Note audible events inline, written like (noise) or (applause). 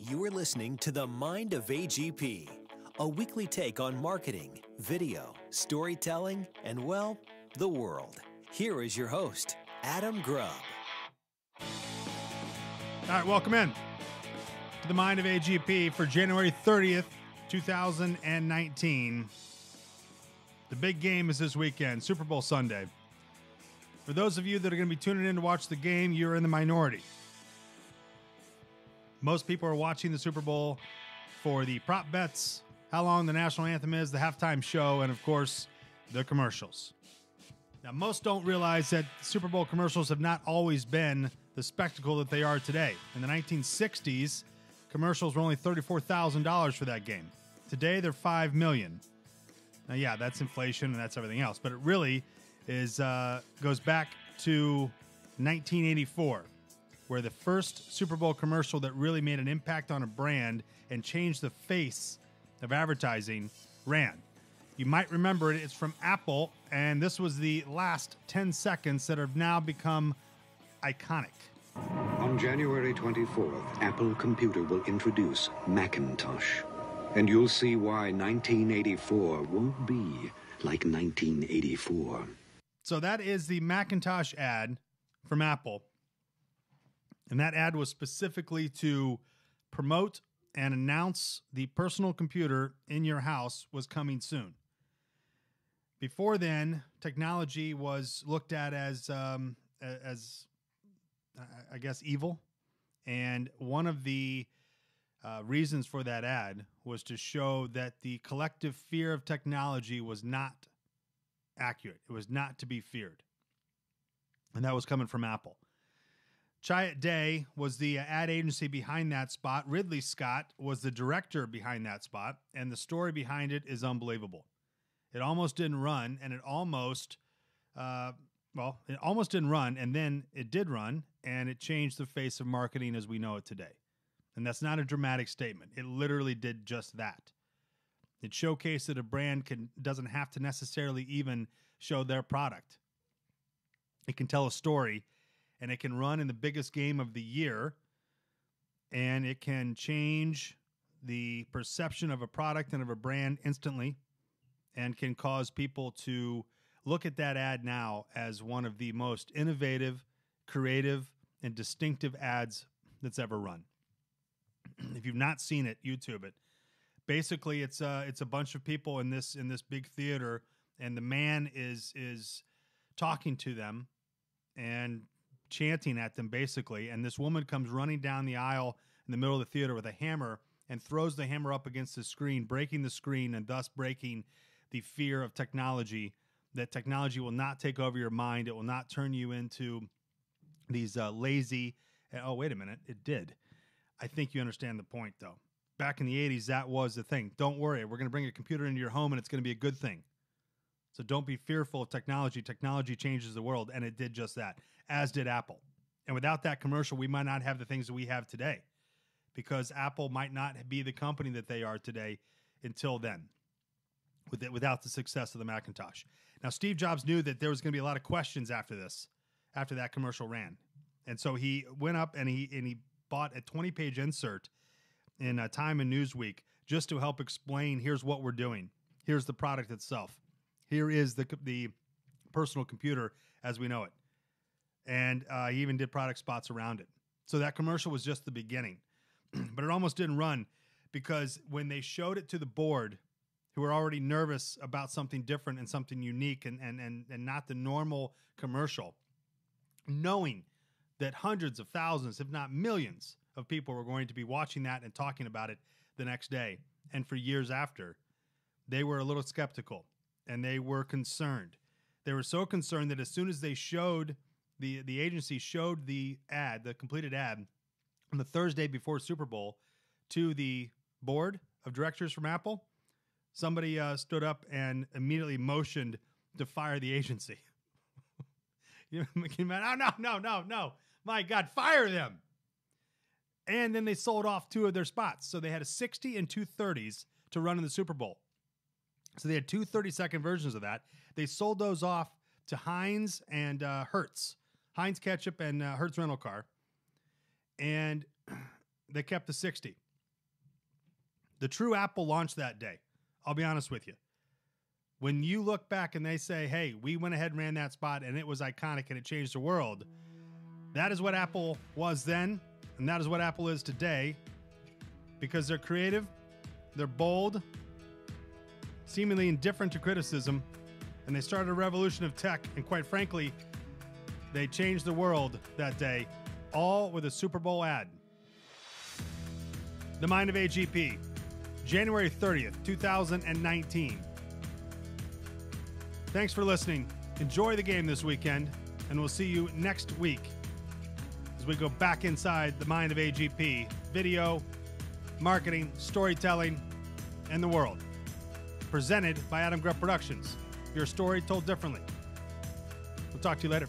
You are listening to The Mind of AGP, a weekly take on marketing, video, storytelling, and, well, the world. Here is your host, Adam Grubb. All right, welcome in to The Mind of AGP for January 30th, 2019. The big game is this weekend, Super Bowl Sunday. For those of you that are going to be tuning in to watch the game, you're in the minority. Most people are watching the Super Bowl for the prop bets, how long the national anthem is, the halftime show, and of course, the commercials. Now, most don't realize that Super Bowl commercials have not always been the spectacle that they are today. In the 1960s, commercials were only $34,000 for that game. Today, they're 5 million. Now, yeah, that's inflation and that's everything else, but it really is uh, goes back to 1984 where the first Super Bowl commercial that really made an impact on a brand and changed the face of advertising ran. You might remember it. It's from Apple, and this was the last 10 seconds that have now become iconic. On January 24th, Apple Computer will introduce Macintosh. And you'll see why 1984 won't be like 1984. So that is the Macintosh ad from Apple and that ad was specifically to promote and announce the personal computer in your house was coming soon. Before then, technology was looked at as um, as I guess evil, and one of the uh, reasons for that ad was to show that the collective fear of technology was not accurate. It was not to be feared, and that was coming from Apple. Chiat Day was the ad agency behind that spot. Ridley Scott was the director behind that spot, and the story behind it is unbelievable. It almost didn't run, and it almost, uh, well, it almost didn't run, and then it did run, and it changed the face of marketing as we know it today. And that's not a dramatic statement. It literally did just that. It showcased that a brand can doesn't have to necessarily even show their product. It can tell a story and it can run in the biggest game of the year and it can change the perception of a product and of a brand instantly and can cause people to look at that ad now as one of the most innovative, creative, and distinctive ads that's ever run. (clears throat) if you've not seen it, YouTube it. Basically, it's a it's a bunch of people in this in this big theater, and the man is is talking to them and chanting at them basically. And this woman comes running down the aisle in the middle of the theater with a hammer and throws the hammer up against the screen, breaking the screen and thus breaking the fear of technology. That technology will not take over your mind. It will not turn you into these uh, lazy. Oh, wait a minute. It did. I think you understand the point, though. Back in the 80s, that was the thing. Don't worry. We're going to bring a computer into your home and it's going to be a good thing. So don't be fearful of technology. Technology changes the world, and it did just that, as did Apple. And without that commercial, we might not have the things that we have today because Apple might not be the company that they are today until then, without the success of the Macintosh. Now, Steve Jobs knew that there was going to be a lot of questions after this, after that commercial ran. And so he went up and he and he bought a 20 page insert in uh, Time and Newsweek just to help explain here's what we're doing. Here's the product itself. Here is the the personal computer as we know it, and uh, he even did product spots around it. So that commercial was just the beginning, (clears throat) but it almost didn't run because when they showed it to the board, who were already nervous about something different and something unique and and and, and not the normal commercial, knowing that hundreds of thousands, if not millions, of people were going to be watching that and talking about it the next day and for years after, they were a little skeptical and they were concerned. They were so concerned that as soon as they showed the the agency showed the ad, the completed ad, on the Thursday before Super Bowl to the board of directors from Apple, somebody uh, stood up and immediately motioned to fire the agency. (laughs) you know, (laughs) oh no, no, no, no! My God, fire them! And then they sold off two of their spots, so they had a sixty and two thirties to run in the Super Bowl. So they had two 30 second versions of that. They sold those off to Heinz and uh, Hertz, Heinz ketchup and uh, Hertz rental car, and (clears throat) they kept the 60. the true Apple launched that day. I'll be honest with you. When you look back and they say, hey, we went ahead and ran that spot and it was iconic and it changed the world, that is what Apple was then, and that is what Apple is today because they're creative, they're bold, seemingly indifferent to criticism, and they started a revolution of tech. And quite frankly, they changed the world that day, all with a Super Bowl ad. The Mind of AGP, January 30th, 2019. Thanks for listening. Enjoy the game this weekend, and we'll see you next week as we go back inside the mind of AGP video, marketing, storytelling, and the world. Presented by Adam Grubb Productions. Your story told differently. We'll talk to you later.